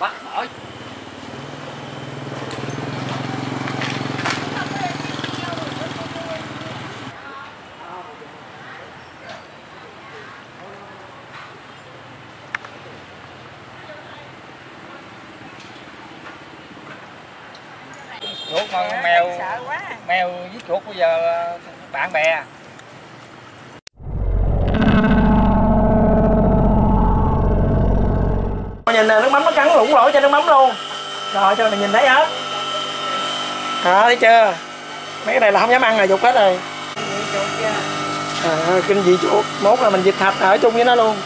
bắt mỏi chuột dạ, mèo mèo với chuột bây giờ bạn bè. Nhìn nè nước mắm nó cắn lủng lỗ cho nước mắm luôn. Rồi cho mình nhìn thấy hết. Đó thấy chưa? Mấy cái này là không dám ăn là dục hết rồi. À, kinh dị chuột. Mốt là mình vịt thạch ở chung với nó luôn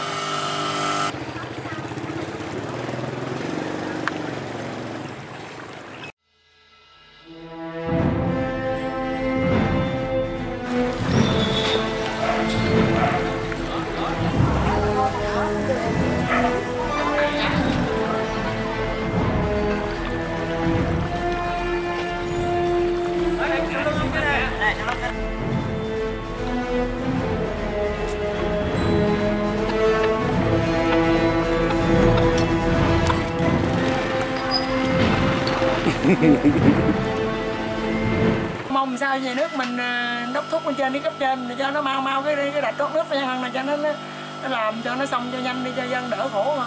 mong sao nhà nước mình ờ, đốc thúc bên trên đi cấp trên để cho nó mau mau cái cái đặt tốt nước cho ăn này cho nó, nó nó làm cho nó xong cho nhanh đi cho dân đỡ khổ mà.